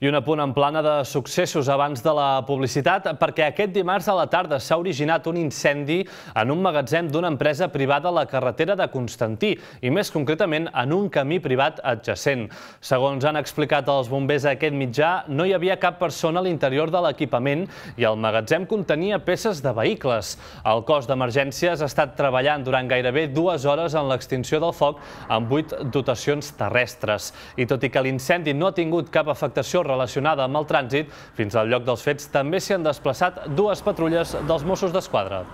I un apunt en plana de successos abans de la publicitat, perquè aquest dimarts a la tarda s'ha originat un incendi en un magatzem d'una empresa privada a la carretera de Constantí, i més concretament en un camí privat adjacent. Segons han explicat els bombers a aquest mitjà, no hi havia cap persona a l'interior de l'equipament i el magatzem contenia peces de vehicles. El cos d'emergències ha estat treballant durant gairebé dues hores en l'extinció del foc amb vuit dotacions terrestres. I tot i que l'incendi no ha tingut cap afectació relacionada amb el trànsit, fins al lloc dels fets també s'hi han desplaçat dues patrulles dels Mossos d'Esquadra.